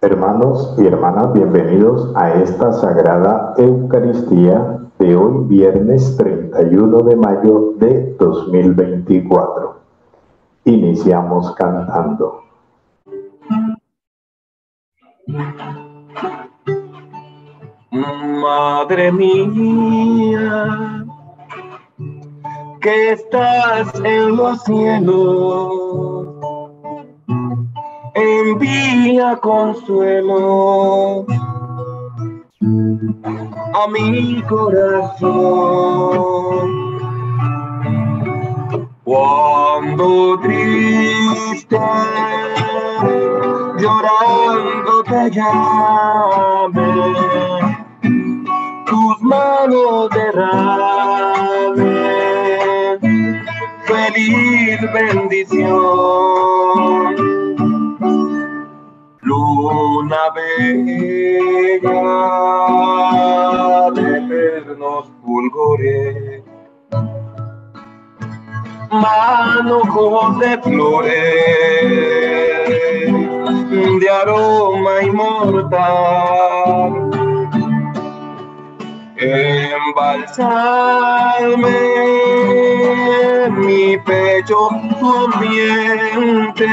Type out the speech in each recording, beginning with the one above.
Hermanos y hermanas, bienvenidos a esta sagrada Eucaristía de hoy, viernes 31 de mayo de 2024. Iniciamos cantando. Madre mía, que estás en los cielos envía consuelo. A mi corazón. Cuando triste, llorando te llame, tus manos derramen feliz bendición luna bella de eternos fulgores, manojos de flores, de aroma inmortal. Embalsame mi pecho tu ambiente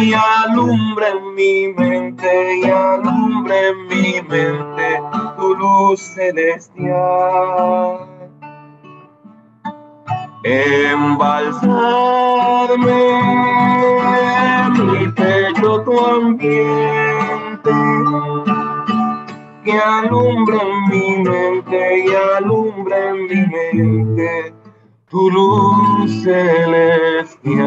y alumbre en mi mente y alumbre en mi mente tu luz celestial. Embalsarme mi pecho tu ambiente que alumbre en mi mente y alumbre en mi mente tu luz celestial.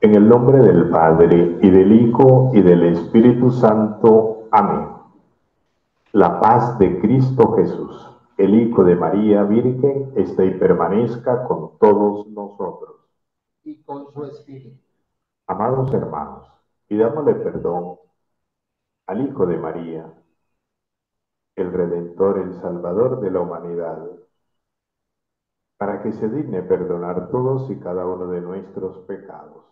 En el nombre del Padre, y del Hijo, y del Espíritu Santo. Amén. La paz de Cristo Jesús, el Hijo de María Virgen, esté y permanezca con todos nosotros. Y con su Espíritu. Amados hermanos, pidámosle perdón al Hijo de María, el Redentor, el Salvador de la humanidad, para que se digne perdonar todos y cada uno de nuestros pecados.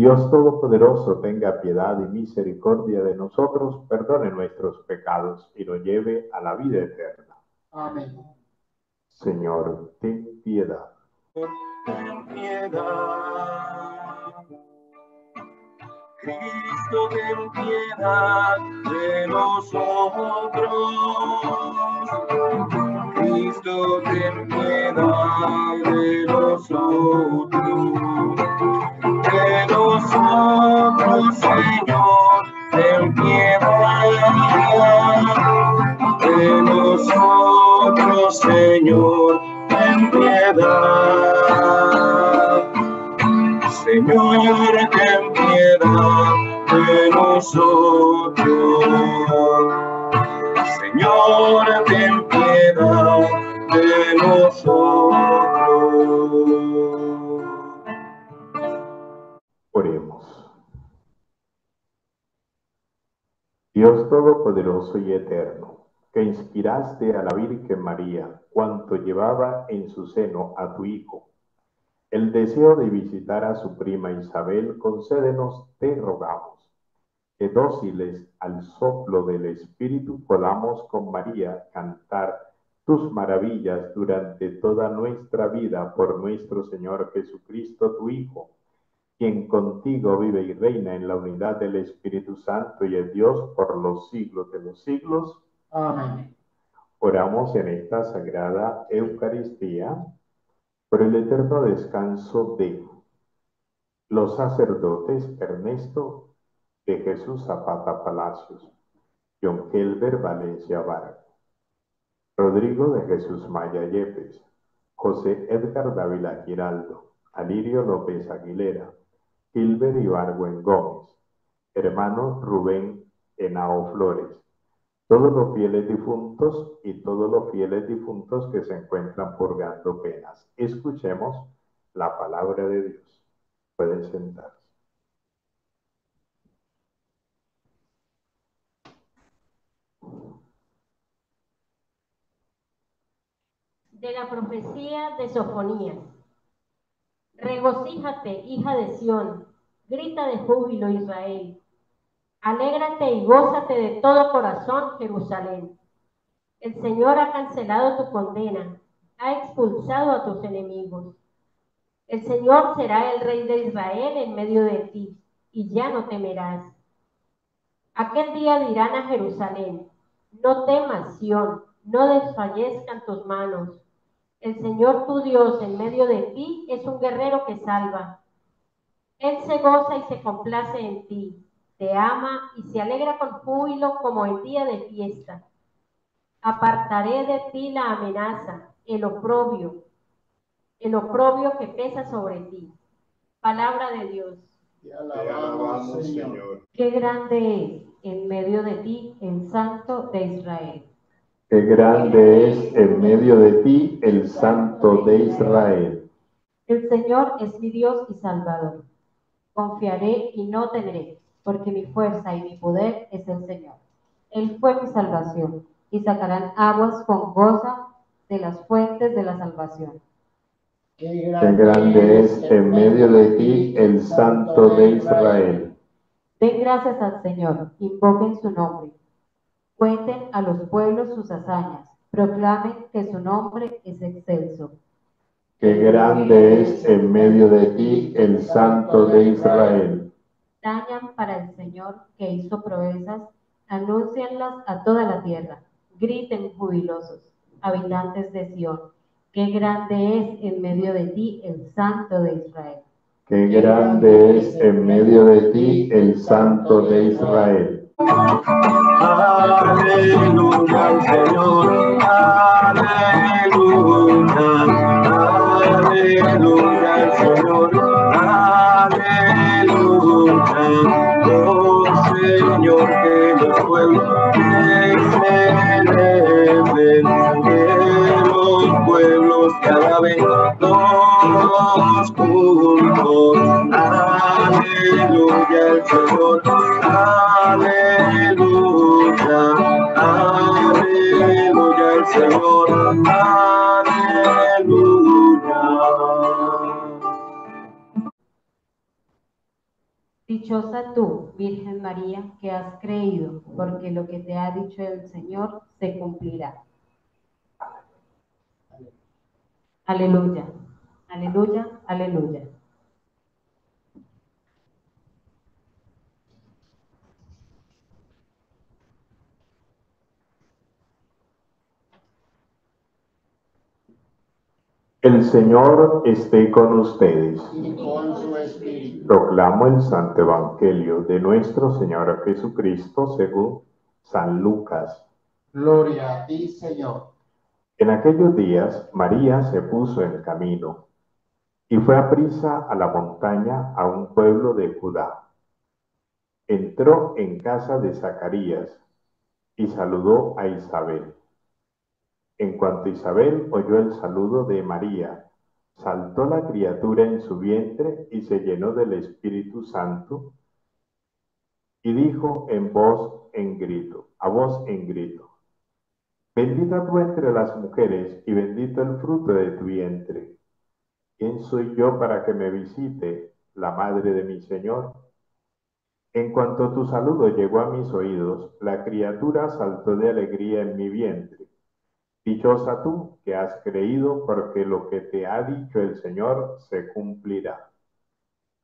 Dios Todopoderoso tenga piedad y misericordia de nosotros, perdone nuestros pecados y nos lleve a la vida eterna. Amén. Señor, ten piedad. Ten piedad. Cristo, ten piedad de nosotros. Cristo, ten piedad de nosotros de nosotros, Señor, ten piedad. De nosotros, Señor, ten piedad. Señor, ten piedad de nosotros. Señor, ten piedad de nosotros. Dios Todopoderoso y Eterno, que inspiraste a la Virgen María cuanto llevaba en su seno a tu Hijo, el deseo de visitar a su prima Isabel, concédenos, te rogamos, que dóciles al soplo del Espíritu podamos con María cantar tus maravillas durante toda nuestra vida por nuestro Señor Jesucristo, tu Hijo quien contigo vive y reina en la unidad del Espíritu Santo y el Dios por los siglos de los siglos. Amén. Oramos en esta sagrada Eucaristía por el eterno descanso de los sacerdotes Ernesto de Jesús Zapata Palacios, John Kelber Valencia Vargas, Rodrigo de Jesús Maya Yepes, José Edgar Dávila Giraldo, Alirio López Aguilera, Gilbert Ibargüen Gómez, hermano Rubén Henao Flores, todos los fieles difuntos y todos los fieles difuntos que se encuentran purgando penas. Escuchemos la palabra de Dios. Pueden sentarse. De la profecía de Sofonías. Regocíjate, hija de Sión, grita de júbilo Israel Alégrate y gózate de todo corazón, Jerusalén. El Señor ha cancelado tu condena, ha expulsado a tus enemigos. El Señor será el rey de Israel en medio de ti, y ya no temerás. Aquel día dirán a Jerusalén, no temas, Sión, no desfallezcan tus manos. El Señor tu Dios en medio de ti es un guerrero que salva. Él se goza y se complace en ti te ama y se alegra con júbilo como el día de fiesta. Apartaré de ti la amenaza, el oprobio, el oprobio que pesa sobre ti. Palabra de Dios. Te alabamos, Señor. Qué grande es en medio de ti el Santo de Israel. Qué grande es en medio de ti el Santo de Israel. El Señor es mi Dios y Salvador. Confiaré y no temeré porque mi fuerza y mi poder es el Señor. Él fue mi salvación, y sacarán aguas con goza de las fuentes de la salvación. Qué grande, es en medio de ti el Santo de Israel. Den gracias al Señor, invoquen su nombre. Cuenten a los pueblos sus hazañas, proclamen que su nombre es excelso. Qué grande es en medio de ti el Santo de Israel dañan para el Señor que hizo proezas, anúncianlas a toda la tierra. Griten jubilosos, habitantes de Sión, qué grande es en medio de ti el Santo de Israel. Qué grande es en medio de ti el Santo de Israel. Aleluya al Señor, aleluya, aleluya al Señor, Oh Señor, que los pueblos se eleven, que los pueblos que alaben Aleluya el Señor, aleluya, aleluya el Señor, aleluya. Dichosa tú, Virgen María, que has creído, porque lo que te ha dicho el Señor se cumplirá. Aleluya, aleluya, aleluya. El Señor esté con ustedes. Y con su espíritu. Proclamo el Santo Evangelio de nuestro Señor Jesucristo según San Lucas. Gloria a ti, Señor. En aquellos días María se puso en camino y fue a prisa a la montaña a un pueblo de Judá. Entró en casa de Zacarías y saludó a Isabel. En cuanto Isabel oyó el saludo de María, saltó la criatura en su vientre y se llenó del Espíritu Santo y dijo en voz en grito, a voz en grito, bendita tú entre las mujeres y bendito el fruto de tu vientre. ¿Quién soy yo para que me visite la madre de mi Señor? En cuanto tu saludo llegó a mis oídos, la criatura saltó de alegría en mi vientre. Dichosa tú que has creído, porque lo que te ha dicho el Señor se cumplirá.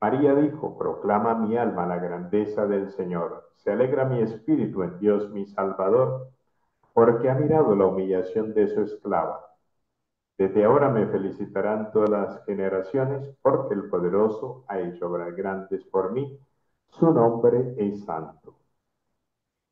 María dijo, proclama mi alma la grandeza del Señor. Se alegra mi espíritu en Dios mi Salvador, porque ha mirado la humillación de su esclava. Desde ahora me felicitarán todas las generaciones, porque el poderoso ha hecho obras grandes por mí. Su nombre es santo.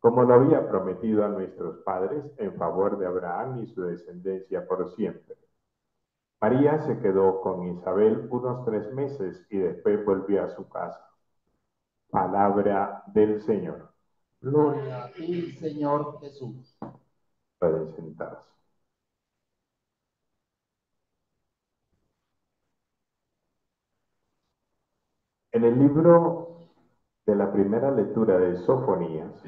como lo había prometido a nuestros padres en favor de Abraham y su descendencia por siempre. María se quedó con Isabel unos tres meses y después volvió a su casa. Palabra del Señor. Gloria a ti, Señor Jesús. Pueden sentarse. En el libro de la primera lectura de Sofonías,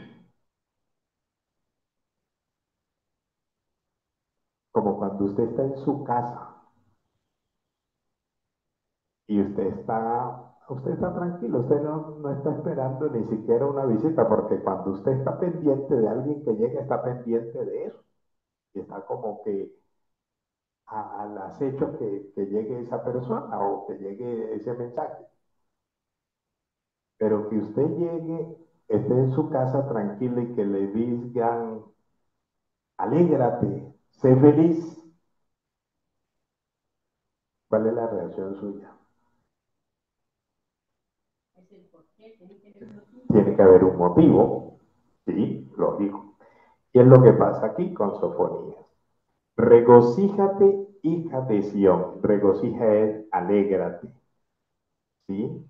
como cuando usted está en su casa y usted está, usted está tranquilo, usted no, no está esperando ni siquiera una visita, porque cuando usted está pendiente de alguien que llegue, está pendiente de eso. Y está como que al acecho que, que llegue esa persona o que llegue ese mensaje. Pero que usted llegue, esté en su casa tranquilo y que le digan, alégrate, sé feliz. ¿Cuál es la reacción suya? Tiene que haber un motivo, sí, lógico. Y es lo que pasa aquí con Sofonías. Regocíjate, hija de Sión. Regocija es alégrate. ¿Sí?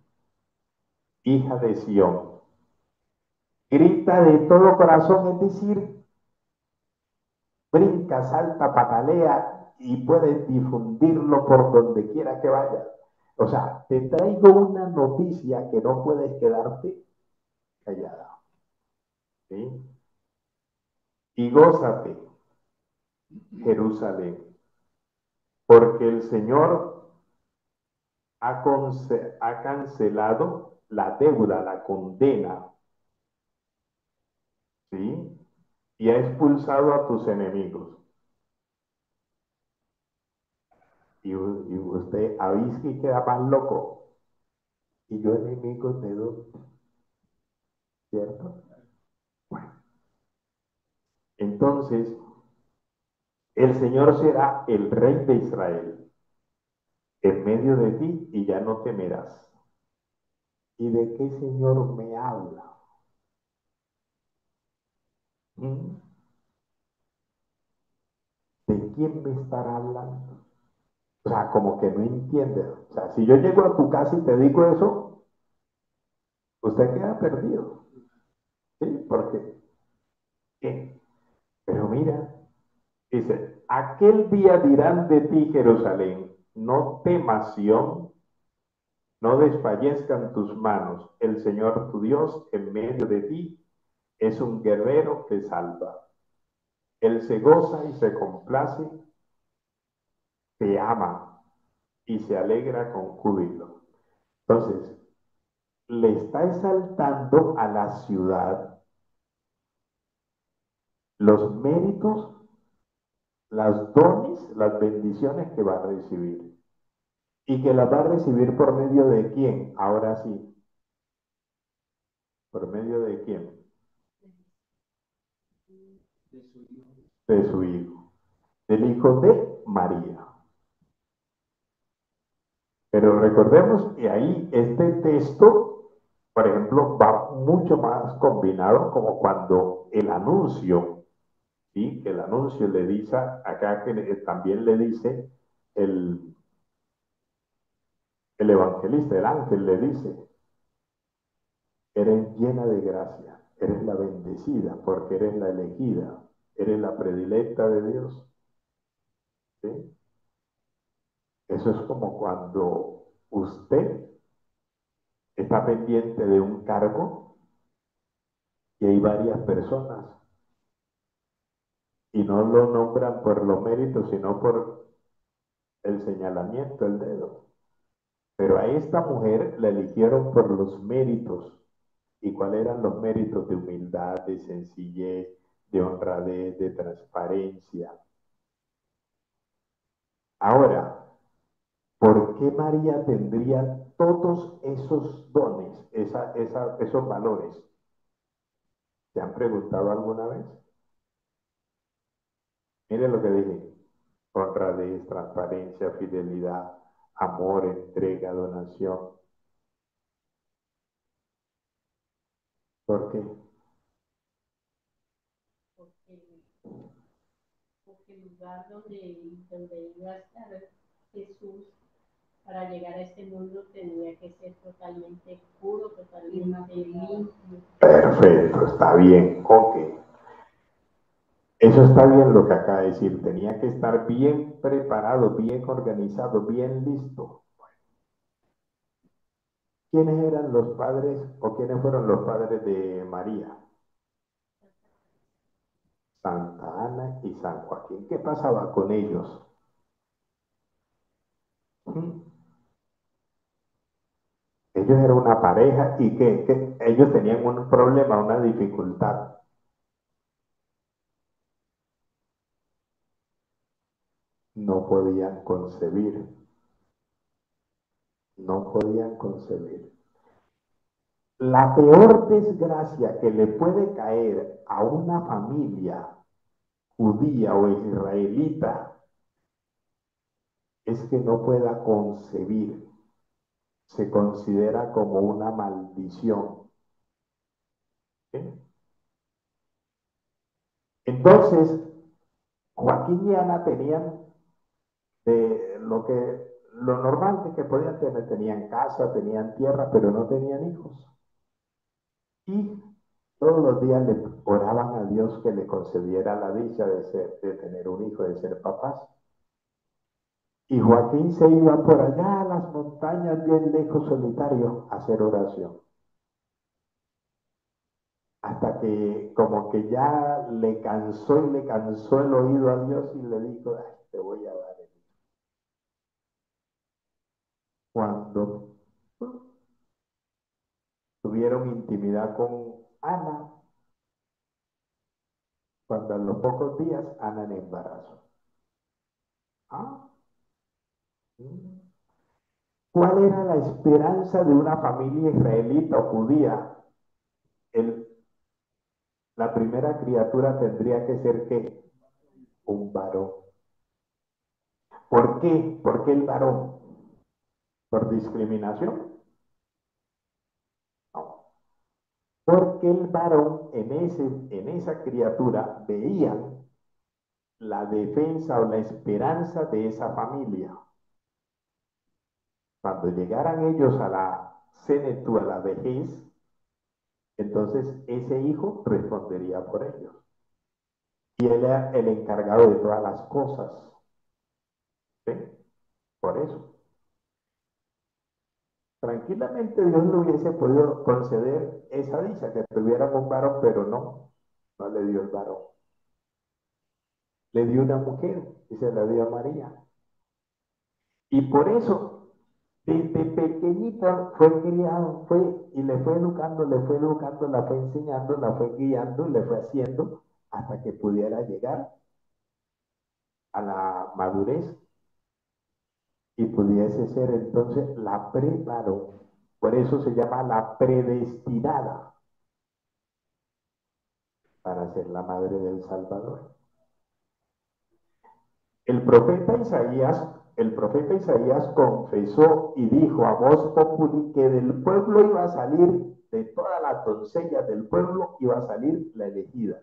Hija de Sión. Grita de todo corazón, es decir, brinca, salta, patalea y puedes difundirlo por donde quiera que vaya. O sea, te traigo una noticia que no puedes quedarte callada. ¿Sí? Y gózate, Jerusalén, porque el Señor ha, ha cancelado la deuda, la condena, ¿sí? Y ha expulsado a tus enemigos. Y, y usted, ¿habéis que queda más loco? Y yo enemigos de dos, ¿cierto? Bueno, entonces, el Señor será el rey de Israel en medio de ti y ya no temerás. ¿Y de qué Señor me habla? ¿De quién me estará hablando? O sea, como que no entiende. O sea, si yo llego a tu casa y te digo eso, usted queda perdido. ¿Sí? Porque, ¿qué? Pero mira, dice, aquel día dirán de ti, Jerusalén, no temas, no desfallezcan tus manos. El Señor tu Dios en medio de ti es un guerrero que salva. Él se goza y se complace, te ama y se alegra con júbilo. Entonces, le está exaltando a la ciudad los méritos, las dones, las bendiciones que va a recibir. Y que las va a recibir por medio de quién? Ahora sí. ¿Por medio de quién? De su hijo. Del hijo de María. Pero recordemos que ahí este texto, por ejemplo, va mucho más combinado como cuando el anuncio, ¿sí? El anuncio le dice, acá que también le dice el, el evangelista, el ángel le dice, eres llena de gracia, eres la bendecida porque eres la elegida, eres la predilecta de Dios. Eso es como cuando usted está pendiente de un cargo y hay varias personas y no lo nombran por los méritos, sino por el señalamiento, el dedo. Pero a esta mujer la eligieron por los méritos. ¿Y cuáles eran los méritos de humildad, de sencillez, de honradez, de transparencia? Ahora, ¿por qué María tendría todos esos dones, esa, esos valores? ¿Se han preguntado alguna vez? Miren lo que dije. Honradez, transparencia, fidelidad, amor, entrega, donación. ¿Por qué? Porque, porque el lugar donde, donde iba a estar Jesús para llegar a este mundo tenía que ser totalmente puro, totalmente limpio. Perfecto, está bien, ok. Eso está bien lo que acaba de decir. Tenía que estar bien preparado, bien organizado, bien listo. ¿Quiénes eran los padres o quiénes fueron los padres de María? Santa Ana y San Joaquín. ¿Qué pasaba con ellos? ¿Mm? Ellos eran una pareja y que ellos tenían un problema, una dificultad. no podían concebir. No podían concebir. La peor desgracia que le puede caer a una familia judía o israelita es que no pueda concebir. Se considera como una maldición. Entonces, Joaquín y Ana tenían de lo que lo normal que podían tener, tenían casa, tenían tierra, pero no tenían hijos. Y todos los días le oraban a Dios que le concediera la dicha de, ser, de tener un hijo, de ser papás. Y Joaquín se iba por allá a las montañas, bien lejos, solitario, a hacer oración. Hasta que como que ya le cansó y le cansó el oído a Dios y le dijo, te voy a dar tuvieron intimidad con Ana, cuando a los pocos días Ana le embarazó. ¿Ah? ¿Cuál era la esperanza de una familia israelita o judía? El, la primera criatura tendría que ser ¿qué? Un varón. ¿Por qué? ¿Por qué el varón? ¿Por discriminación? No. Porque el varón en, ese, en esa criatura veía la defensa o la esperanza de esa familia. Cuando llegaran ellos a la senectud, a la vejez, entonces ese hijo respondería por ellos. Y él era el encargado de todas las cosas. ¿Sí? Por eso. Tranquilamente Dios le hubiese podido conceder esa dicha, que tuviera un varón, pero no, no le dio el varón. Le dio una mujer y se la dio a María. Y por eso, desde pequeñita fue criado, fue y le fue educando, le fue educando, la fue enseñando, la fue guiando, le fue haciendo hasta que pudiera llegar a la madurez y pudiese ser entonces la preparó. Por eso se llama la predestinada para ser la madre del Salvador. El profeta Isaías, el profeta Isaías confesó y dijo a voz populi que del pueblo iba a salir, de todas las doncellas del pueblo iba a salir la elegida.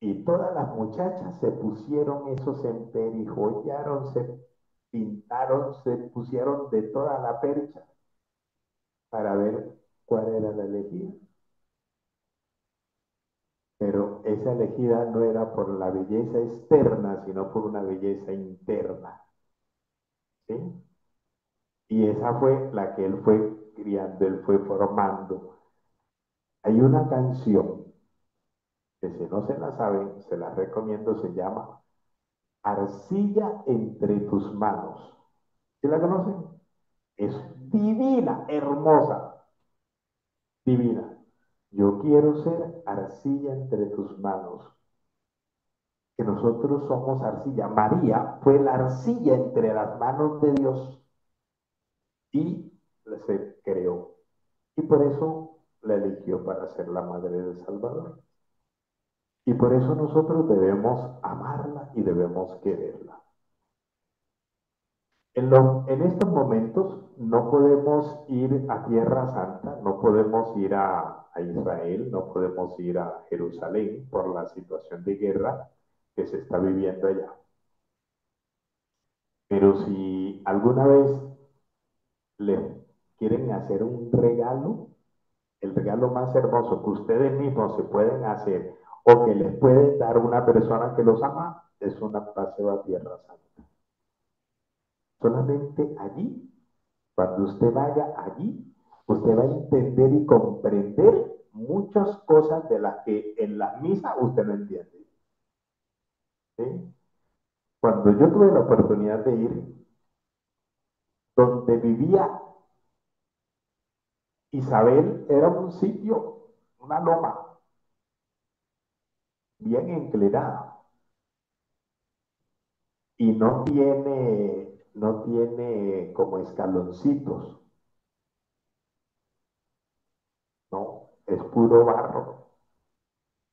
Y todas las muchachas se pusieron eso, se emperijollaron, se pintaron, se pusieron de toda la percha para ver cuál era la elegida. Pero esa elegida no era por la belleza externa, sino por una belleza interna. ¿Sí? Y esa fue la que él fue criando, él fue formando. Hay una canción que si no se la saben, se la recomiendo, se llama arcilla entre tus manos. ¿Sí la conocen? Es divina, hermosa, divina. Yo quiero ser arcilla entre tus manos. Que nosotros somos arcilla. María fue la arcilla entre las manos de Dios y se creó. Y por eso la eligió para ser la madre del Salvador. Y por eso nosotros debemos amarla y debemos quererla. En, estos momentos no podemos ir a Tierra Santa, no podemos ir a, a, Israel, no podemos ir a Jerusalén por la situación de guerra que se está viviendo allá. Pero si alguna vez le quieren hacer un regalo, el regalo más hermoso que ustedes mismos se pueden hacer o que les puede dar una persona que los ama, es una paseo a Tierra Santa. Solamente allí, cuando usted vaya allí, usted va a entender y comprender muchas cosas de las que en la misa usted no entiende. ¿Sí? Cuando yo tuve la oportunidad de ir, donde vivía Isabel, era un sitio, una loma, bien inclinada. Y no tiene, no tiene como escaloncitos. No, es puro barro.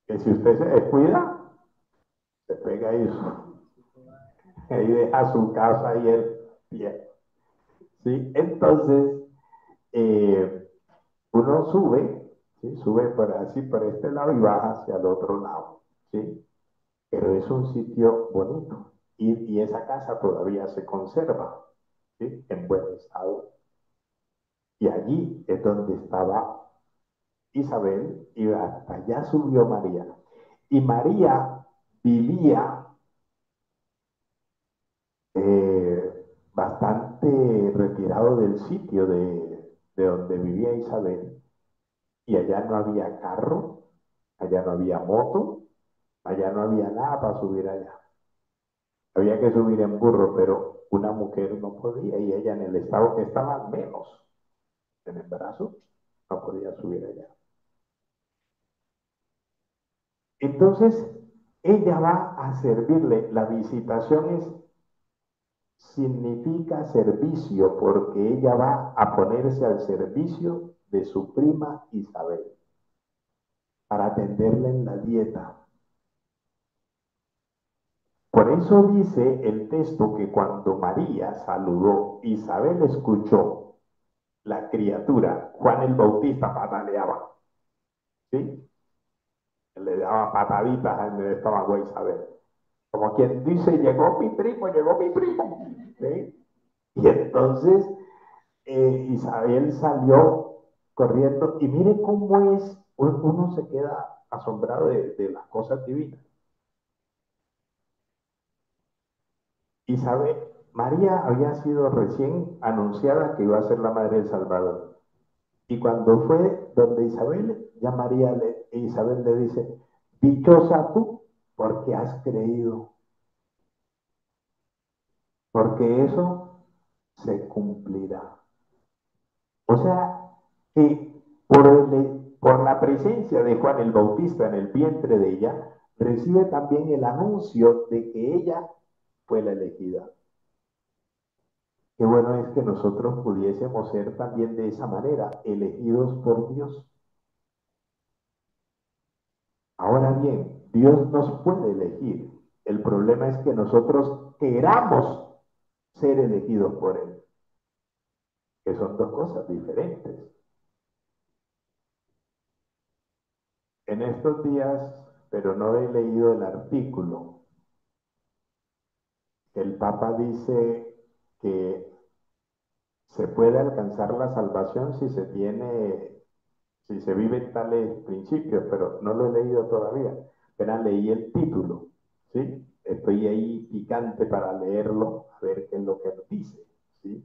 Que si usted se descuida, se pega ahí, ahí deja su casa y el pie. ¿Sí? Entonces, eh, uno sube, ¿sí? sube por así, por este lado y baja hacia el otro lado. Pero es un sitio bonito y, esa casa todavía se conserva. En buen estado. Y allí es donde estaba Isabel y hasta allá subió María. Y María vivía eh, bastante retirado del sitio de, de donde vivía Isabel. Y allá no había carro, allá no había moto, Allá no había nada para subir allá. Había que subir en burro, pero una mujer no podía y ella en el estado que estaba menos en el brazo no podía subir allá. Entonces, ella va a servirle. La visitación es, significa servicio porque ella va a ponerse al servicio de su prima Isabel para atenderle en la dieta, por eso dice el texto que cuando María saludó, Isabel escuchó, la criatura, Juan el Bautista pataleaba. ¿Sí? Le daba pataditas en el estómago a Isabel. Como quien dice, llegó mi primo, llegó mi primo. ¿Sí? Y entonces eh, Isabel salió corriendo y mire cómo es, uno se queda asombrado de, de las cosas divinas. Isabel, María había sido recién anunciada que iba a ser la madre del Salvador. Y cuando fue donde Isabel, ya María le, Isabel le dice, dichosa tú porque has creído. Porque eso se cumplirá. O sea, que por, por la presencia de Juan el Bautista en el vientre de ella, recibe también el anuncio de que ella fue la elegida. Qué bueno es que nosotros pudiésemos ser también de esa manera, elegidos por Dios. Ahora bien, Dios nos puede elegir. El problema es que nosotros queramos ser elegidos por Él, que son dos cosas diferentes. En estos días, pero no he leído el artículo, el Papa dice que se puede alcanzar la salvación si se tiene, si se vive tales principios, pero no lo he leído todavía. Apenas leí el título, ¿sí? Estoy ahí picante para leerlo, a ver qué es lo que dice, ¿sí?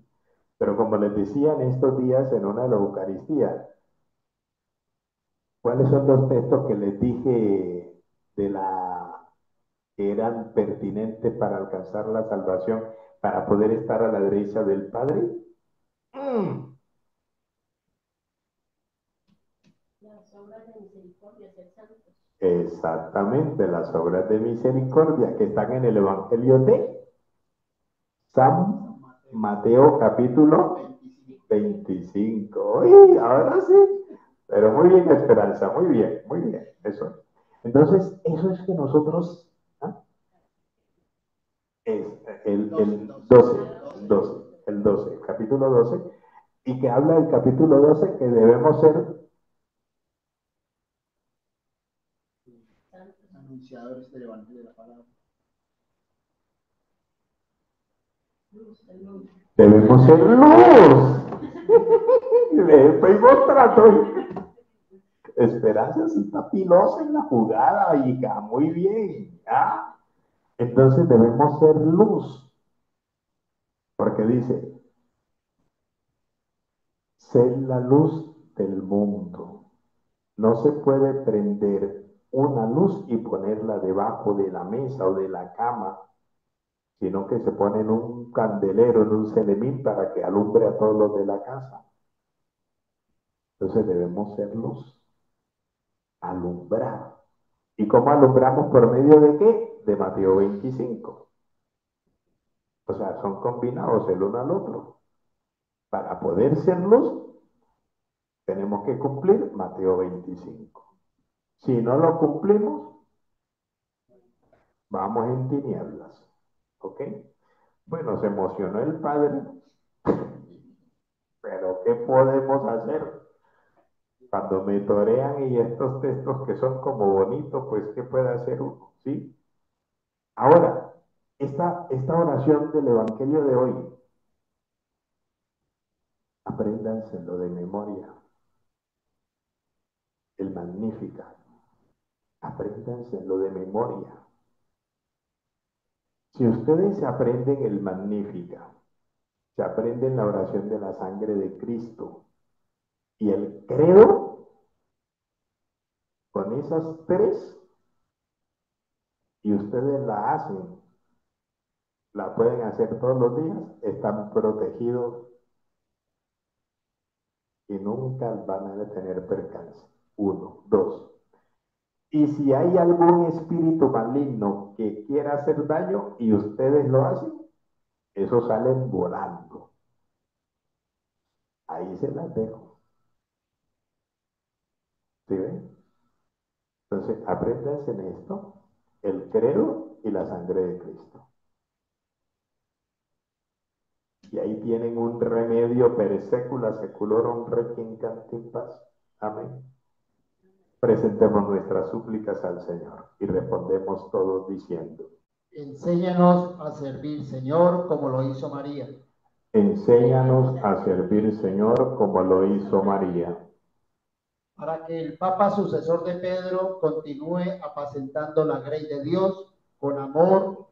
Pero como les decía en estos días en una de las Eucaristías, ¿cuáles son los textos que les dije de la que eran pertinentes para alcanzar la salvación, para poder estar a la derecha del Padre? Mm. Las obras de misericordia, ser santos. Exactamente, las obras de misericordia que están en el Evangelio de San Mateo capítulo 25. Uy, ahora sí. Pero muy bien, Esperanza, muy bien, muy bien. Eso. Entonces, eso es que nosotros. Es el, el 12, 12, el 12, capítulo 12, y que habla del capítulo 12 que debemos ser Anunciadores del Evangelio de la Palabra. Debemos ser luz. Le estoy mostrando. Esperanza sí está pilosa en la jugada, hija. Muy bien. ¿ah? Entonces debemos ser luz. Porque dice, ser la luz del mundo. No se puede prender una luz y ponerla debajo de la mesa o de la cama sino que se pone en un candelero, en un celemín para que alumbre a todos los de la casa. Entonces debemos ser luz, alumbrar. ¿Y cómo alumbramos por medio de qué? De Mateo 25. O sea, son combinados el uno al otro. Para poder ser luz, tenemos que cumplir Mateo 25. Si no lo cumplimos, vamos en tinieblas. ¿Ok? Bueno, se emocionó el padre, pero ¿qué podemos hacer? Cuando me torean y estos textos que son como bonitos, pues ¿qué puede hacer uno? ¿Sí? Ahora, esta, esta oración del Evangelio de hoy, apréndanselo de memoria. El Magnífica, apréndanselo de memoria. Si ustedes se aprenden el Magnífica, se aprenden la oración de la sangre de Cristo y el credo, con esas tres, y ustedes la hacen, la pueden hacer todos los días, están protegidos y nunca van a tener percance. Uno, dos. Y si hay algún espíritu maligno que quiera hacer daño y ustedes lo hacen, esos salen volando. Ahí se las dejo. ¿Sí ven? Entonces, apréndanse en esto, el credo y la sangre de Cristo. Y ahí tienen un remedio per secula seculorum requiem paz. Amén. Presentemos nuestras súplicas al Señor y respondemos todos diciendo. Enséñanos a servir, Señor, como lo hizo María. Enséñanos a servir, Señor, como lo hizo María. Para que el Papa sucesor de Pedro continúe apacentando la grey de Dios con amor,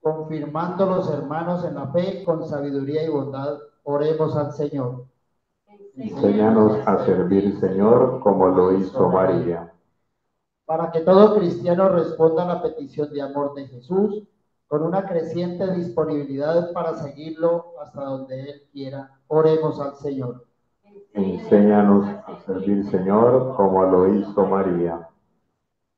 confirmando los hermanos en la fe con sabiduría y bondad, oremos al Señor. Enséñanos a servir, Señor, como lo hizo María. Para que todo cristiano responda a la petición de amor de Jesús con una creciente disponibilidad para seguirlo hasta donde Él quiera. Oremos al Señor. Enséñanos a servir, Señor, como lo hizo María.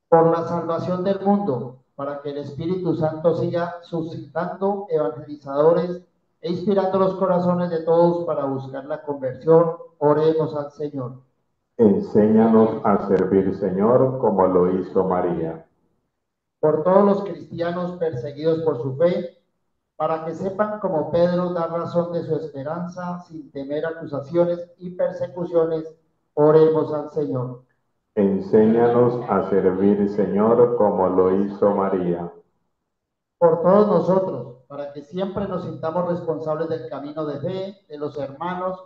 Por la salvación del mundo, para que el Espíritu Santo siga suscitando evangelizadores e inspirando los corazones de todos para buscar la conversión, oremos al Señor. Enséñanos a servir, Señor, como lo hizo María. Por todos los cristianos perseguidos por su fe, para que sepan como Pedro dar razón de su esperanza sin temer acusaciones y persecuciones, oremos al Señor. Enséñanos a servir, Señor, como lo hizo María. Por todos nosotros para que siempre nos sintamos responsables del camino de fe de los hermanos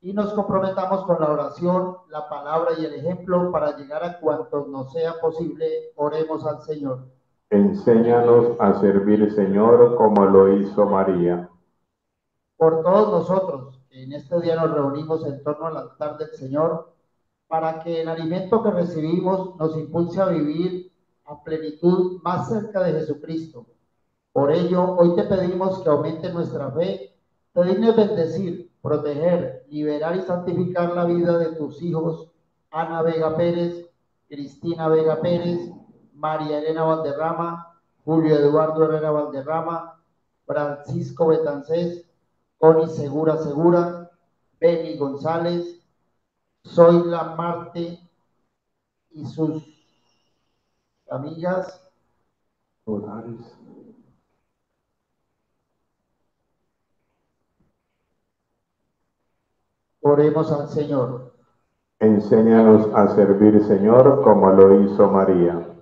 y nos comprometamos con la oración, la palabra y el ejemplo para llegar a cuanto nos sea posible. Oremos al Señor. Enséñanos a servir, Señor, como lo hizo María. Por todos nosotros en este día nos reunimos en torno al altar del Señor, para que el alimento que recibimos nos impulse a vivir a plenitud más cerca de Jesucristo. Por ello, hoy te pedimos que aumente nuestra fe, te dignes bendecir, proteger, liberar y santificar la vida de tus hijos, Ana Vega Pérez, Cristina Vega Pérez, María Elena Valderrama, Julio Eduardo Herrera Valderrama, Francisco Betancés, Connie Segura Segura, Benny González, Zoila Marte y sus amigas. Oremos al Señor. Enséñanos a servir, Señor, como lo hizo María.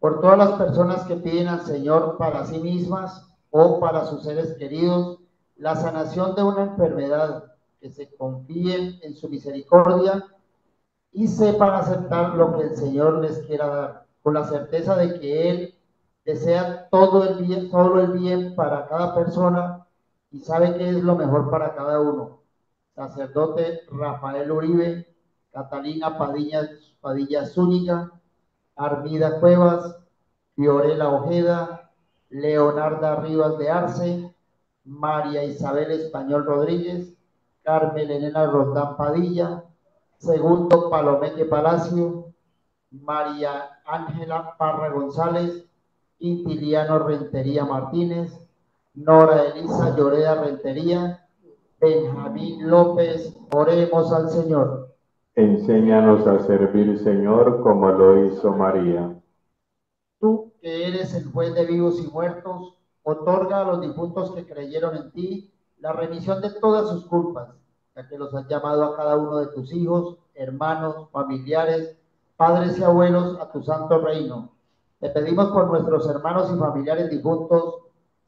Por todas las personas que piden al Señor para sí mismas o para sus seres queridos, la sanación de una enfermedad, que se confíen en su misericordia y sepan aceptar lo que el Señor les quiera dar, con la certeza de que Él desea todo el bien, todo el bien para cada persona y sabe que es lo mejor para cada uno. Sacerdote Rafael Uribe, Catalina Padilla, Padilla Zúñiga, Armida Cuevas, Fiorella Ojeda, Leonarda Rivas de Arce, María Isabel Español Rodríguez, Carmen Elena Rondán Padilla, Segundo Palomeque Palacio, María Ángela Parra González, Intiliano Rentería Martínez, Nora Elisa Lloreda Rentería, Benjamín López, oremos al Señor. Enséñanos a servir, Señor, como lo hizo María. Tú, que eres el juez de vivos y muertos, otorga a los difuntos que creyeron en ti la remisión de todas sus culpas, ya que los has llamado a cada uno de tus hijos, hermanos, familiares, padres y abuelos a tu santo reino. Te pedimos por nuestros hermanos y familiares difuntos,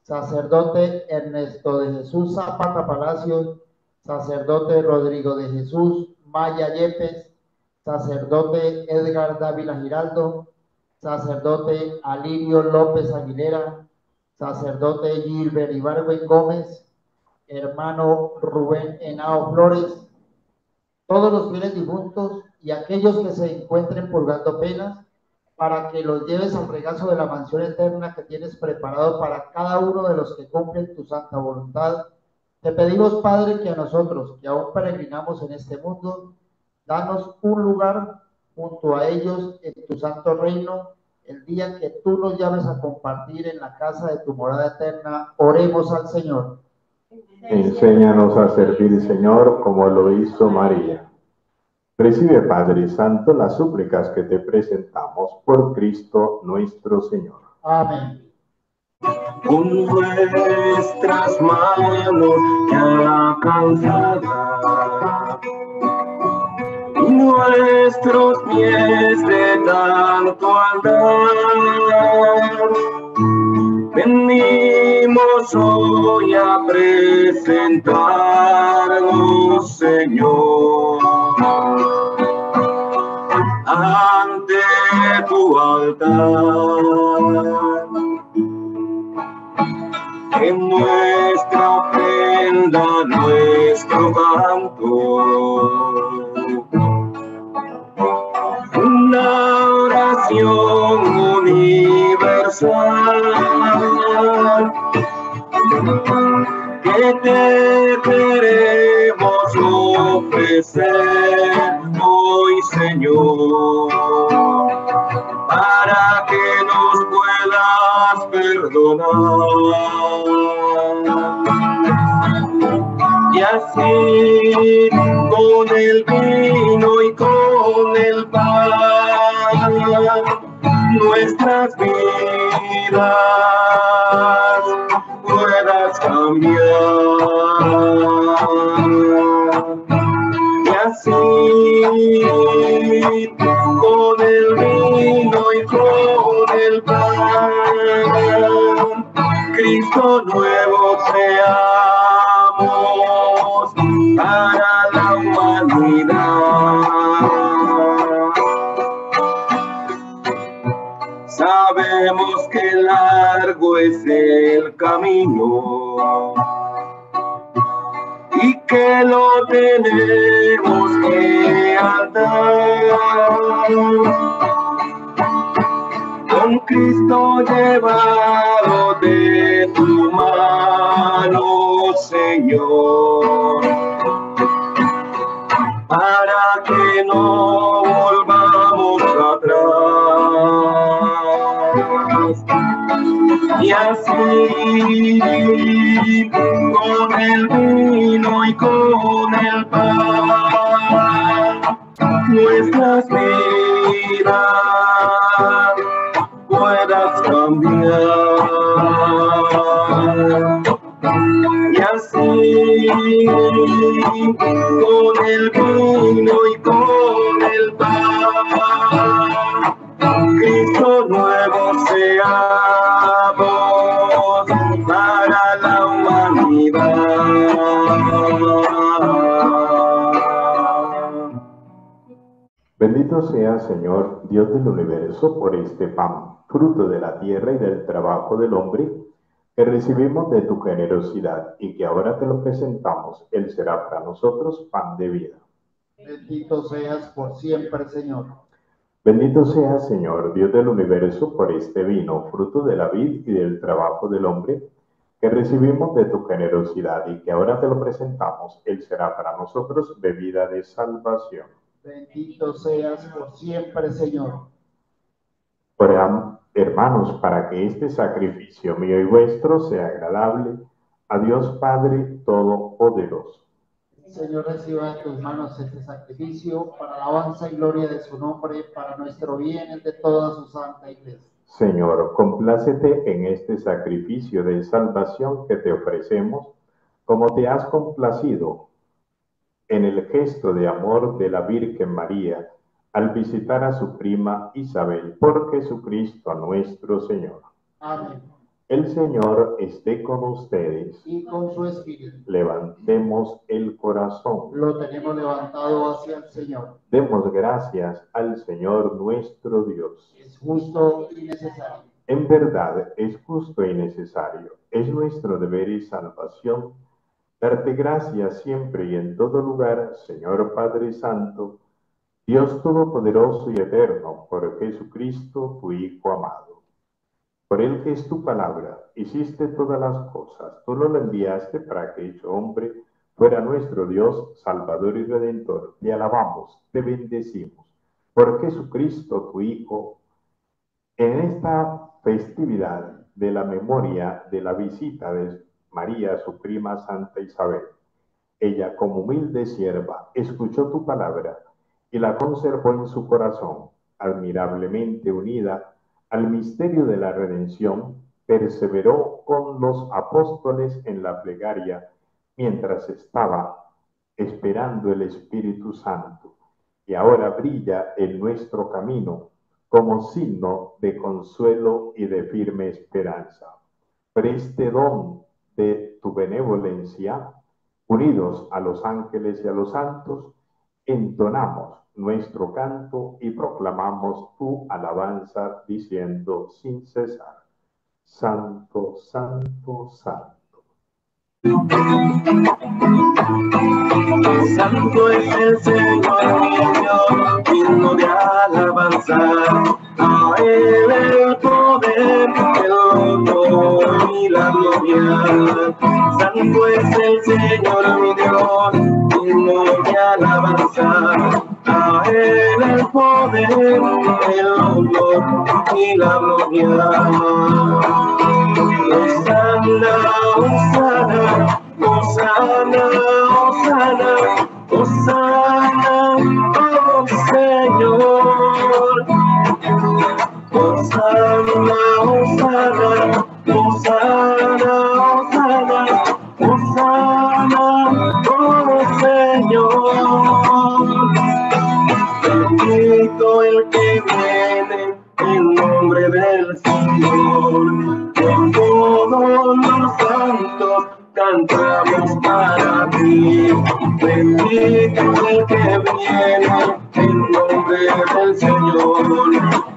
sacerdote Ernesto de Jesús Zapata Palacios, sacerdote Rodrigo de Jesús Maya Yepes, sacerdote Edgar Dávila Giraldo, sacerdote Alirio López Aguilera, sacerdote Gilbert Ibargüen Gómez, hermano Rubén Henao Flores, todos los fieles difuntos y aquellos que se encuentren purgando penas, para que los lleves al regazo de la mansión eterna que tienes preparado para cada uno de los que cumplen tu santa voluntad. Te pedimos, Padre, que a nosotros, que aún peregrinamos en este mundo, danos un lugar junto a ellos en tu santo reino, el día que tú nos llames a compartir en la casa de tu morada eterna. Oremos al Señor. Enséñanos a servir, Señor, como lo hizo María. Recibe, Padre Santo, las súplicas que te presentamos por Cristo nuestro Señor. Amén. Con nuestras manos ya cansadas y nuestros pies de tanto andar, venimos hoy a presentarnos, Señor ante tu altar. En nuestra ofrenda, nuestro canto, una oración universal que te queremos ofrecer hoy, Señor, Y así, con el vino y con el pan, nuestras vidas puedas cambiar. Y así, con el vino y Cristo nuevo seamos para la humanidad. Sabemos que largo es el camino y que lo tenemos que andar. Con Cristo llevado de tu mano, Señor, para que no volvamos atrás. Y así, con el vino y con el pan, nuestras vidas con el vino y con el pan, Cristo nuevo seamos para la humanidad. Bendito sea, Señor, Dios del universo, por este pan, fruto de la tierra y del trabajo del hombre, que recibimos de tu generosidad y que ahora te lo presentamos. Él será para nosotros pan de vida. Bendito seas por siempre, Señor. Bendito sea, Señor, Dios del universo, por este vino, fruto de la vid y del trabajo del hombre, que recibimos de tu generosidad y que ahora te lo presentamos. Él será para nosotros bebida de salvación. Bendito seas por siempre, Señor. Oramos, hermanos, para que este sacrificio mío y vuestro sea agradable a Dios Padre Todopoderoso. Señor, reciba en tus manos este sacrificio para alabanza y gloria de su nombre, para nuestro bien y de toda su santa iglesia. Señor, complácete en este sacrificio de salvación que te ofrecemos, como te has complacido en el gesto de amor de la Virgen María al visitar a su prima Isabel, por Jesucristo nuestro Señor. Amén. El Señor esté con ustedes. Y con su espíritu Levantemos el corazón. lo tenemos levantado hacia el Señor. Demos gracias al Señor nuestro Dios. Es justo y necesario. En verdad es justo y necesario. Es nuestro deber y salvación darte gracias siempre y en todo lugar, Señor Padre Santo, Dios Todopoderoso y Eterno, por Jesucristo, tu Hijo amado. Por él que es tu palabra, hiciste todas las cosas, tú lo enviaste para que hecho hombre fuera nuestro Dios, Salvador y Redentor. Te alabamos, te bendecimos. Por Jesucristo, tu Hijo, en esta festividad de la memoria de la visita de María, su prima Santa Isabel, ella como humilde sierva escuchó tu palabra y la conservó en su corazón, admirablemente unida al misterio de la redención, perseveró con los apóstoles en la plegaria mientras estaba esperando el Espíritu Santo y ahora brilla en nuestro camino como signo de consuelo y de firme esperanza. Por este don de tu benevolencia, unidos a los ángeles y a los santos, entonamos nuestro canto y proclamamos tu alabanza diciendo sin cesar, Santo, Santo, Santo. Santo es el Señor mi Dios, digno de alabanza. A Él el poder, el honor y la gloria. Santo es el Señor mi Dios, digno de alabanza. A Él el poder, el honor y la gloria. Osana, Osana, Osana, Osana, Osana, oh Señor. Osana, Osana, Osana, Bendito el que viene en nombre del Señor.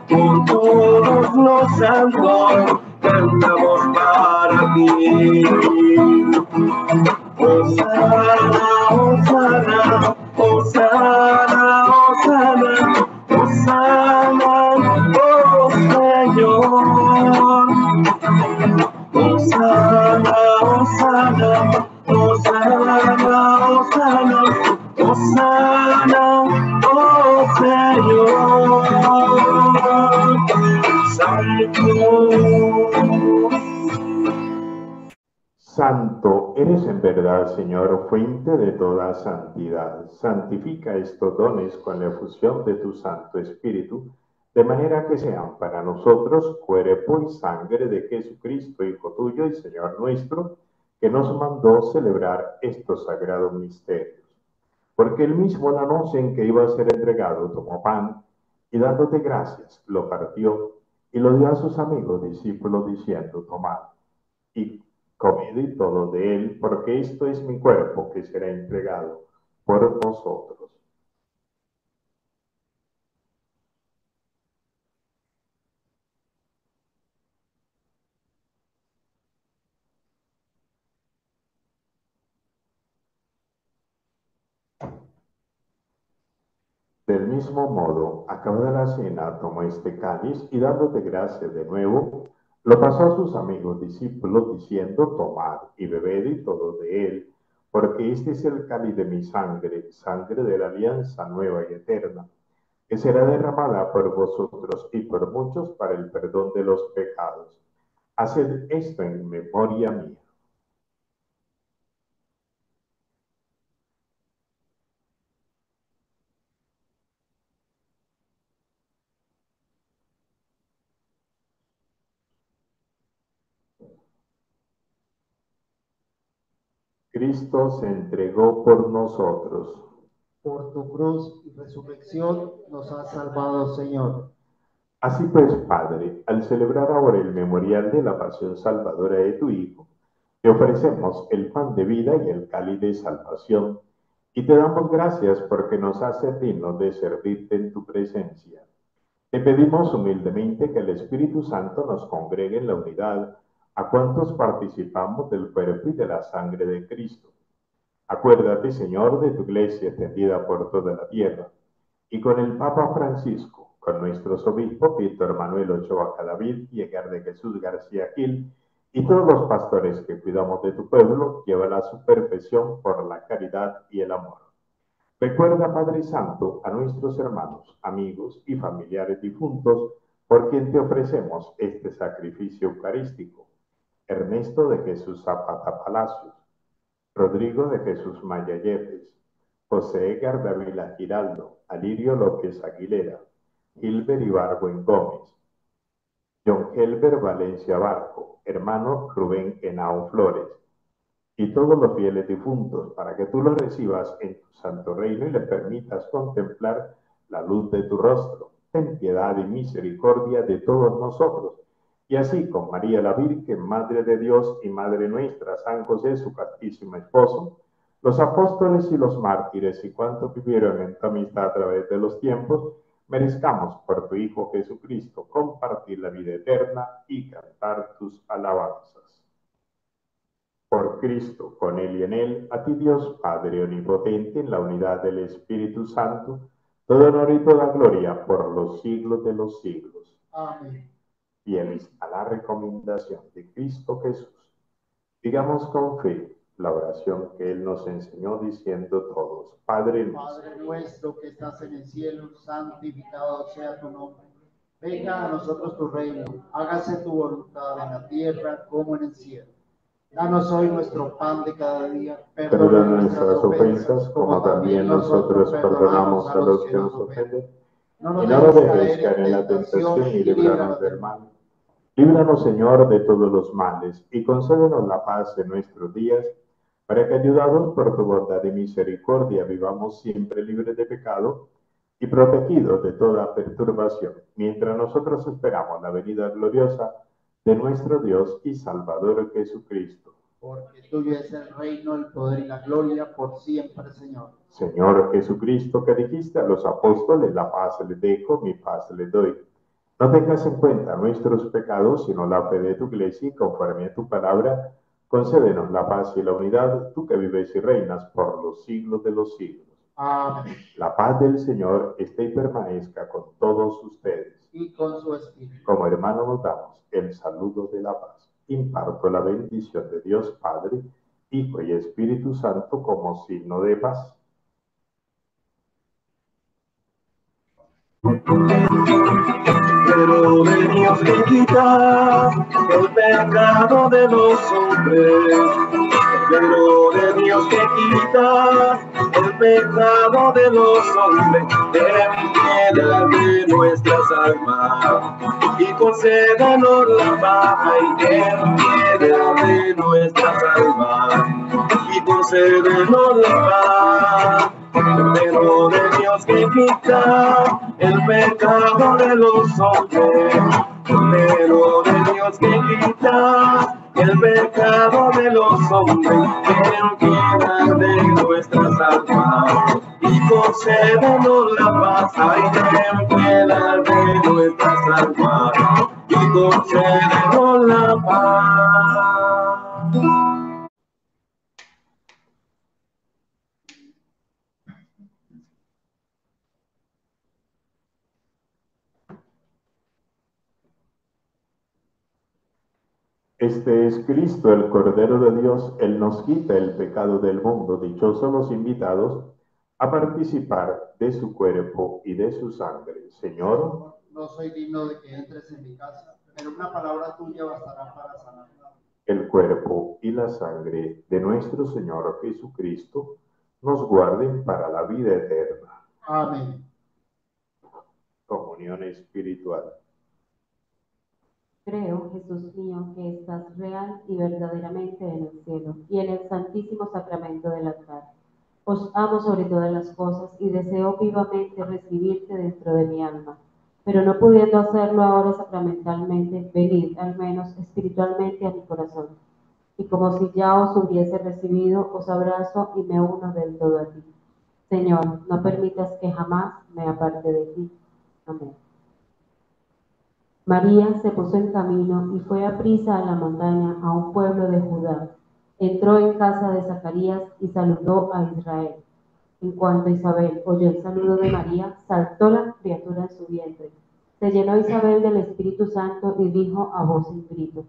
Con todos los santos cantamos para ti. Osana, Señor, fuente de toda santidad. Santifica estos dones con la efusión de tu Santo Espíritu, de manera que sean para nosotros cuerpo y sangre de Jesucristo, Hijo tuyo y Señor nuestro, que nos mandó celebrar estos sagrados misterios. Porque el mismo la noche en que iba a ser entregado tomó pan y dándote gracias lo partió y lo dio a sus amigos discípulos diciendo, tomad y comed y todo de él, porque esto es mi cuerpo que será entregado por vosotros. Del mismo modo, acabada la cena, tomó este cáliz y dándote gracias de nuevo, lo pasó a sus amigos discípulos diciendo, tomad y bebed y todo de él, porque este es el cáliz de mi sangre, sangre de la alianza nueva y eterna, que será derramada por vosotros y por muchos para el perdón de los pecados. Haced esto en memoria mía. Cristo se entregó por nosotros. Por tu cruz y resurrección nos has salvado, Señor. Así pues, Padre, al celebrar ahora el memorial de la pasión salvadora de tu Hijo, te ofrecemos el pan de vida y el cáliz de salvación, y te damos gracias porque nos hace dignos de servirte en tu presencia. Te pedimos humildemente que el Espíritu Santo nos congregue en la unidad a cuantos participamos del cuerpo y de la sangre de Cristo. Acuérdate, Señor, de tu iglesia extendida por toda la tierra, y con el Papa Francisco, con nuestros obispos Víctor Manuel Ochoa Cadavid y Edgar de Jesús García Gil, y todos los pastores que cuidamos de tu pueblo, lleva a su perfección por la caridad y el amor. Recuerda, Padre Santo, a nuestros hermanos, amigos y familiares difuntos, por quien te ofrecemos este sacrificio eucarístico Ernesto de Jesús Zapata Palacios, Rodrigo de Jesús Maya José Edgar Giraldo, Alirio López Aguilera, Gilbert Ibargüen Gómez, John Helber Valencia Barco, hermano Rubén Henao Flores, y todos los fieles difuntos, para que tú los recibas en tu santo reino y le permitas contemplar la luz de tu rostro. Ten piedad y misericordia de todos nosotros y así con María la Virgen, Madre de Dios y Madre nuestra, San José, su castísimo esposo, los apóstoles y los mártires y cuantos vivieron en tu amistad a través de los tiempos, merezcamos por tu Hijo Jesucristo compartir la vida eterna y cantar tus alabanzas. Por Cristo, con Él y en Él, a ti Dios Padre Omnipotente, en la unidad del Espíritu Santo, todo honor y toda gloria por los siglos de los siglos. Amén fieles a la recomendación de Cristo Jesús. Digamos con fe la oración que Él nos enseñó diciendo todos, Padre nuestro, Padre nuestro que estás en el cielo, santificado sea tu nombre. Venga a nosotros tu reino, hágase tu voluntad en la tierra como en el cielo. Danos hoy nuestro pan de cada día. Perdona nuestras ofensas, como también nosotros perdonamos a los que nos ofenden. y no nos dejes caer en la tentación y librarnos del mal. Líbranos, Señor, de todos los males y concédenos la paz en nuestros días, para que, ayudados por tu bondad y misericordia, vivamos siempre libres de pecado y protegidos de toda perturbación, mientras nosotros esperamos la venida gloriosa de nuestro Dios y Salvador Jesucristo. Porque tuyo es el reino, el poder y la gloria por siempre, Señor. Señor Jesucristo, que dijiste a los apóstoles, la paz les dejo, mi paz les doy. No tengas en cuenta nuestros pecados, sino la fe de tu iglesia y conforme a tu palabra, concédenos la paz y la unidad, tú que vives y reinas por los siglos de los siglos. Amén. La paz del Señor esté y permanezca con todos ustedes. Y con su espíritu. Como hermano nos damos el saludo de la paz. Imparto la bendición de Dios Padre, Hijo y Espíritu Santo como signo de paz. pero de Dios que quita el pecado de los hombres, pero de Dios que quita el pecado de los hombres, ten de nuestras almas y concédanos la paz y ten de nuestras almas y concédanos la paz. Pero de Dios que quita el pecado de los hombres, pero de Dios que quita el pecado de los hombres, ten piedad de nuestras almas y concédenos la paz, ay, ten de nuestras almas y concédenos la paz. Este es Cristo, el Cordero de Dios. Él nos quita el pecado del mundo. Dichosos los invitados a participar de su cuerpo y de su sangre. Señor, No soy digno de que entres en mi casa, pero una palabra tuya bastará para sanarme. el cuerpo y la sangre de nuestro Señor Jesucristo nos guarden para la vida eterna. Amén. Comunión espiritual. Creo, Jesús mío, que estás real y verdaderamente en el cielo y en el santísimo sacramento del altar. Os amo sobre todas las cosas y deseo vivamente recibirte dentro de mi alma. Pero no pudiendo hacerlo ahora sacramentalmente, venid al menos espiritualmente a mi corazón. Y como si ya os hubiese recibido, os abrazo y me uno del todo a ti. Señor, no permitas que jamás me aparte de ti. Amén. María se puso en camino y fue a prisa a la montaña, a un pueblo de Judá. Entró en casa de Zacarías y saludó a Israel. En cuanto Isabel oyó el saludo de María, saltó la criatura en su vientre. Se llenó Isabel del Espíritu Santo y dijo a voz en grito,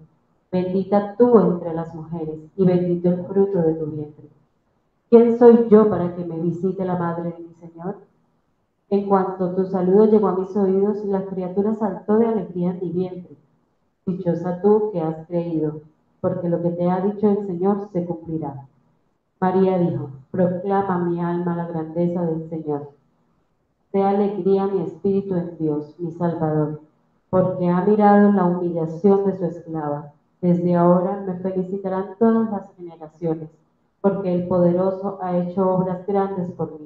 Bendita tú entre las mujeres y bendito el fruto de tu vientre. ¿Quién soy yo para que me visite la madre de mi Señor? En cuanto tu saludo llegó a mis oídos, la criatura saltó de alegría en mi vientre. Dichosa tú que has creído, porque lo que te ha dicho el Señor se cumplirá. María dijo, proclama mi alma la grandeza del Señor. Sea alegría mi espíritu en Dios, mi Salvador, porque ha mirado la humillación de su esclava. Desde ahora me felicitarán todas las generaciones, porque el poderoso ha hecho obras grandes por mí.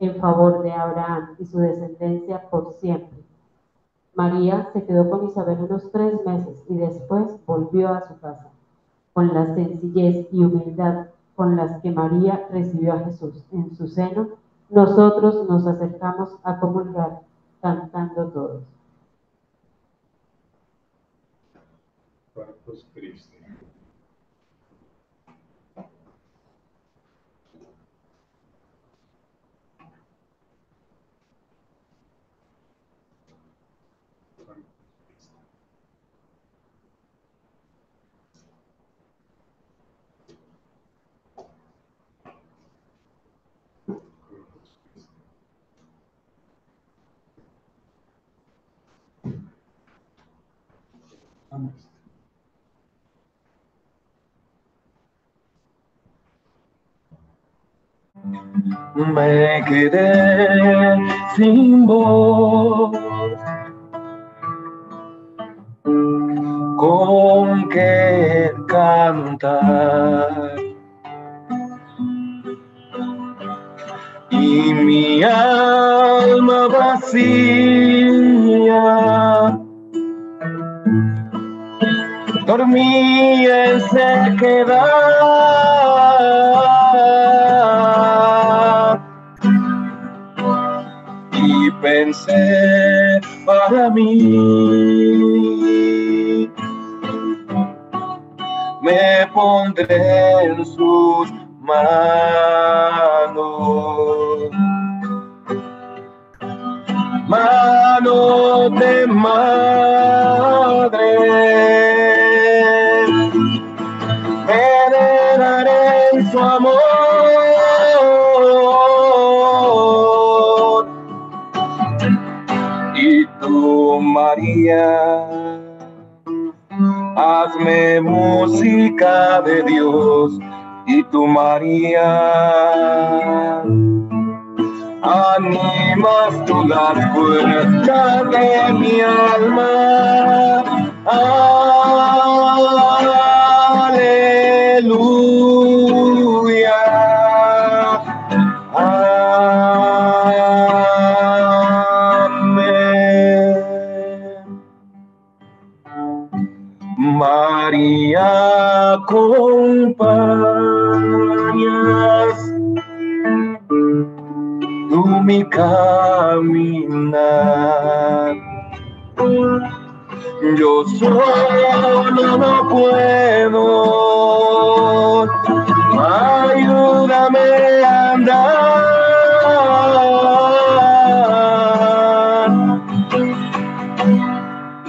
en favor de Abraham y su descendencia por siempre. María se quedó con Isabel unos tres meses y después volvió a su casa, con la sencillez y humildad con las que María recibió a Jesús en su seno, nosotros nos acercamos a comulgar cantando todos. Christi. Me quedé sin voz. Con qué cantar. Y mi alma vacía dormía en sequedad y pensé para mí. Me pondré en sus manos. Mano de madre. De Dios. Y tú, María, animas tú las de mi alma. Aleluya. María, acompañas tú mi caminar. Yo solo no puedo, ayúdame a andar.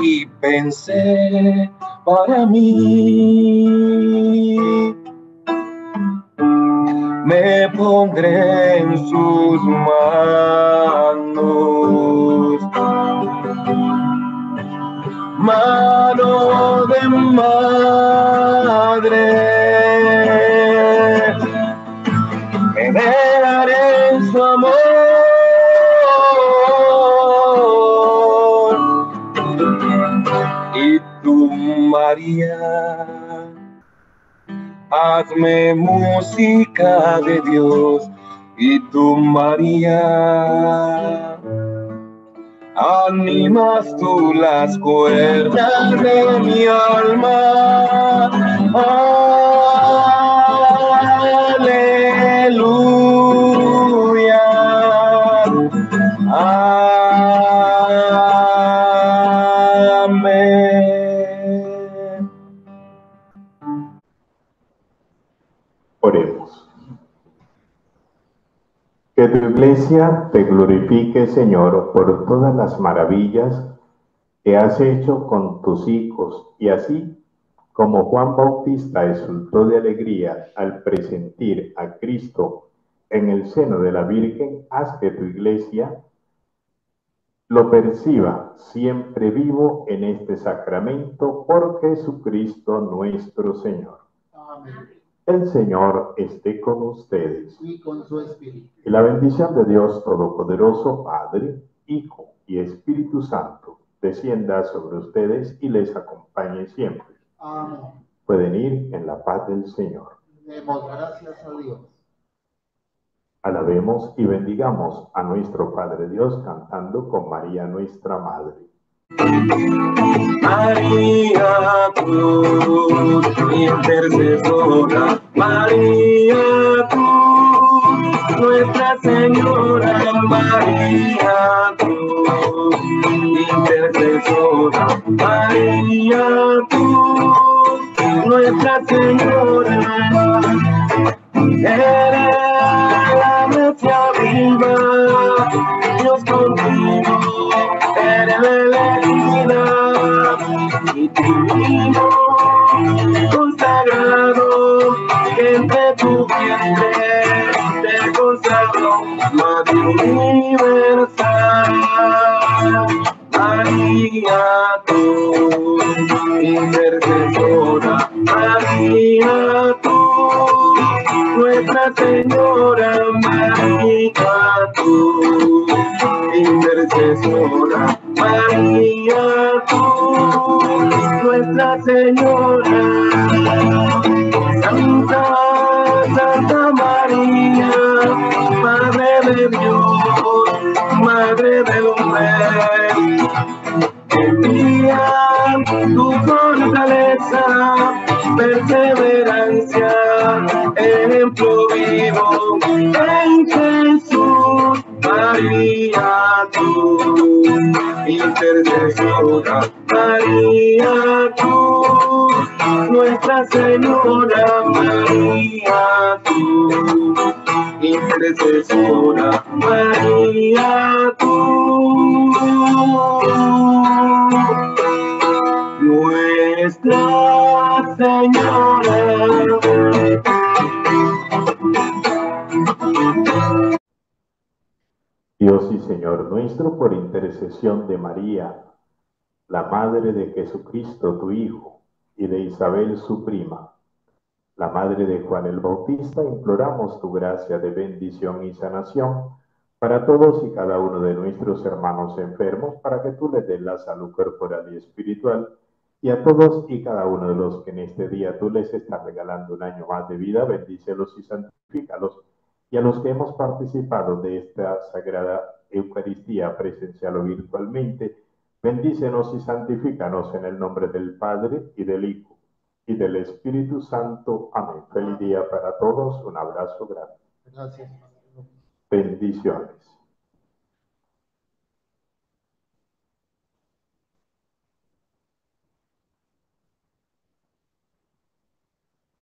Y pensé para mí me pondré en sus manos. Mano de madre, hazme música de Dios y tú María. Animas tú las cuerdas de mi alma. Aleluya Que tu iglesia te glorifique, Señor, por todas las maravillas que has hecho con tus hijos y así como Juan Bautista exultó de alegría al presentir a Cristo en el seno de la Virgen, haz que tu iglesia lo perciba siempre vivo en este sacramento por Jesucristo nuestro Señor. Amén. El Señor esté con ustedes. Y con su espíritu. Y la bendición de Dios Todopoderoso, Padre, Hijo y Espíritu Santo, descienda sobre ustedes y les acompañe siempre. Amén. Pueden ir en la paz del Señor. Demos gracias a Dios. Alabemos y bendigamos a nuestro Padre Dios cantando con María nuestra Madre. María, tú, intercesora, María, tú, Nuestra Señora, María, tú, intercesora, María, tú, Nuestra Señora, eres la gracia viva, Dios contigo, eres la elegida, y tu hijo consagrado, que entre tu vientre te consagró, Madre universal. María, tú, intercesora, María, tú, Nuestra Señora, María, tú, intercesora, María, tú, Nuestra Señora, Nuestra Señora, María, tú, intercesora, María, tú. Nuestra Señora. Dios y Señor nuestro, por intercesión de María, la Madre de Jesucristo, tu Hijo, y de Isabel, su prima, la Madre de Juan el Bautista, imploramos tu gracia de bendición y sanación para todos y cada uno de nuestros hermanos enfermos, para que tú les des la salud corporal y espiritual, y a todos y cada uno de los que en este día tú les estás regalando un año más de vida, bendícelos y santifícalos. Y a los que hemos participado de esta sagrada Eucaristía presencial o virtualmente, bendícenos y santifícanos en el nombre del Padre y del Hijo y del Espíritu Santo. Amén. Feliz día para todos. Un abrazo grande. Gracias. Bendiciones.